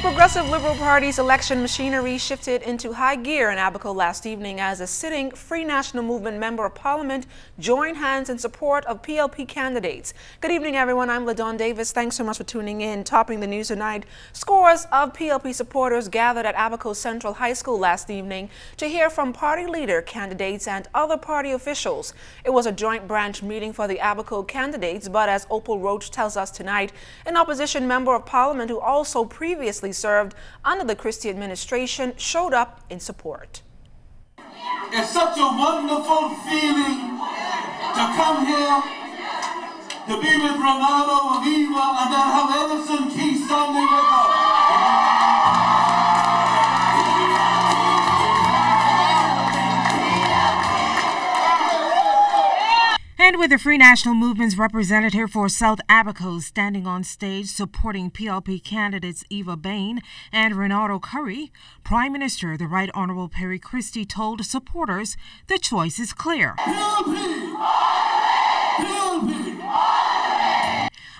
The Progressive Liberal Party's election machinery shifted into high gear in Abaco last evening as a sitting Free National Movement Member of Parliament joined hands in support of PLP candidates. Good evening, everyone. I'm LaDon Davis. Thanks so much for tuning in. Topping the news tonight, scores of PLP supporters gathered at Abaco Central High School last evening to hear from party leader, candidates, and other party officials. It was a joint branch meeting for the Abaco candidates, but as Opal Roach tells us tonight, an opposition member of Parliament who also previously previously served under the Christie administration, showed up in support. It's such a wonderful feeling to come here to be with Renardo and Eva and then have Edison Key standing with us. And with the Free National Movement's representative for South Abaco standing on stage supporting PLP candidates Eva Bain and Renardo Curry, Prime Minister the Right Honorable Perry Christie told supporters the choice is clear.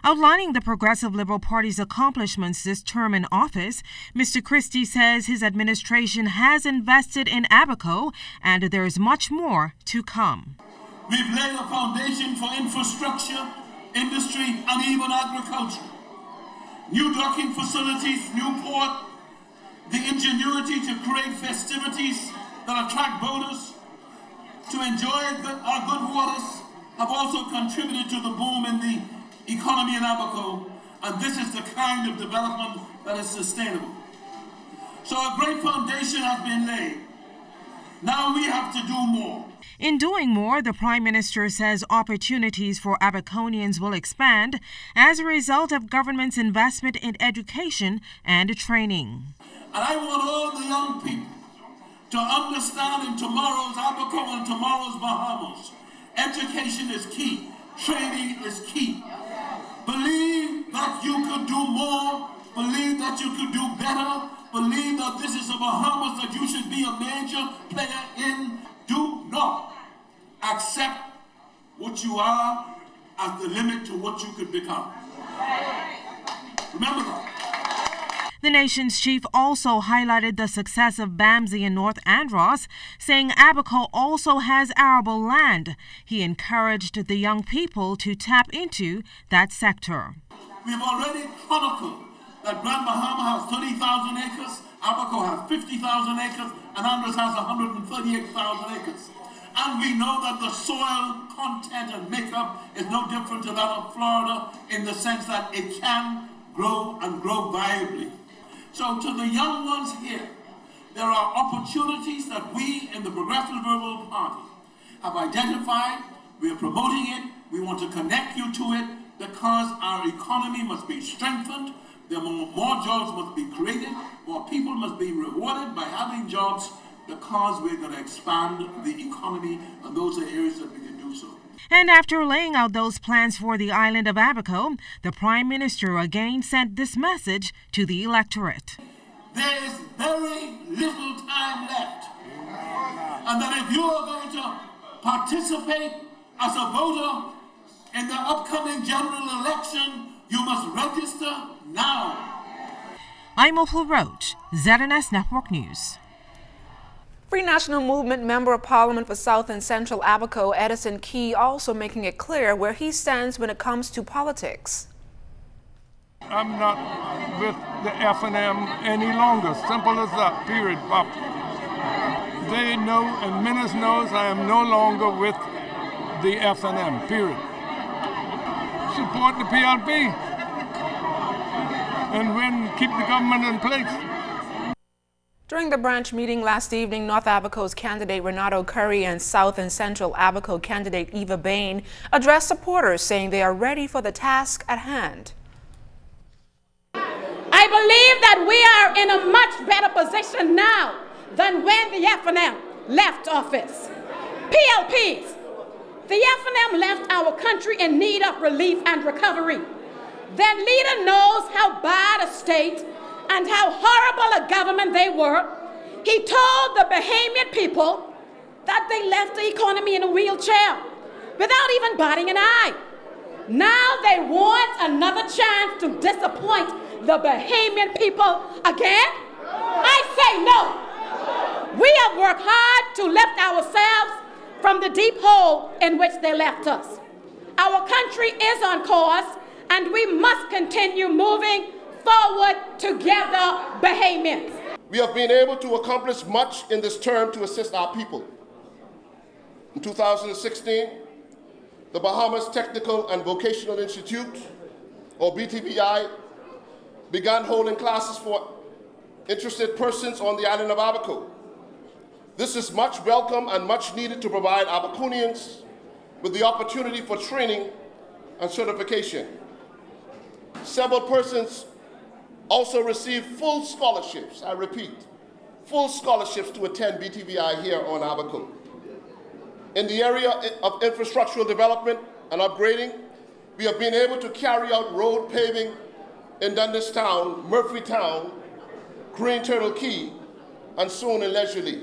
Outlining the Progressive Liberal Party's accomplishments this term in office, Mr. Christie says his administration has invested in Abaco and there is much more to come. We've laid a foundation for infrastructure, industry, and even agriculture. New docking facilities, new port, the ingenuity to create festivities that attract boaters to enjoy our good waters have also contributed to the boom in the economy in Abaco, and this is the kind of development that is sustainable. So a great foundation has been laid. Now we have to do more. In doing more, the Prime Minister says opportunities for Abaconians will expand as a result of government's investment in education and training. And I want all the young people to understand in tomorrow's Abaco and tomorrow's Bahamas, education is key, training is key. Believe that you could do more, believe that you could do better, believe that this is a Bahamas that you should be a major player in. Do not accept what you are as the limit to what you could become. Remember that. The nation's chief also highlighted the success of BAMSI in North Andros, saying Abaco also has arable land. He encouraged the young people to tap into that sector. We've already chronicled that Grand Bahama has 30,000 acres, Abaco has 50,000 acres, and Andros has 138,000 acres. And we know that the soil content and makeup is no different to that of Florida in the sense that it can grow and grow viably. So to the young ones here, there are opportunities that we in the Progressive Liberal Party have identified. We are promoting it. We want to connect you to it because our economy must be strengthened. There more, more jobs must be created. More people must be rewarded by having jobs because we're going to expand the economy and those are areas that we can do so. And after laying out those plans for the island of Abaco, the Prime Minister again sent this message to the electorate. There is very little time left. And that if you are going to participate as a voter in the upcoming general election, you must register now. I'm Opal Roach, ZNS Network News. Free National Movement Member of Parliament for South and Central Abaco, Edison Key, also making it clear where he stands when it comes to politics. I'm not with the FNM any longer. Simple as that, period, Pop. They know and Minnis knows I am no longer with the FNM, period. Support the PLP and when keep the government in place. During the branch meeting last evening, North Abaco's candidate Renardo Curry and South and Central Abaco candidate Eva Bain addressed supporters saying they are ready for the task at hand. I believe that we are in a much better position now than when the FNM left office. PLPs, the FNM left our country in need of relief and recovery. Their leader knows how bad a state and how horrible a government they were. He told the Bahamian people that they left the economy in a wheelchair without even batting an eye. Now they want another chance to disappoint the Bahamian people again? I say no. We have worked hard to lift ourselves from the deep hole in which they left us. Our country is on course, and we must continue moving forward together, Bahamians. We have been able to accomplish much in this term to assist our people. In 2016, the Bahamas Technical and Vocational Institute, or BTVI, began holding classes for interested persons on the island of Abaco. This is much welcome and much needed to provide Abaconians with the opportunity for training and certification. Several persons also received full scholarships, I repeat, full scholarships to attend BTVI here on Abaco. In the area of infrastructural development and upgrading, we have been able to carry out road paving in Dundas Town, Murphy Town, Green Turtle Cay, and soon in Leisure Lee.